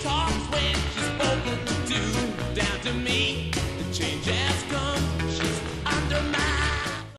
talks when she's spoken to, down to me. The change has come.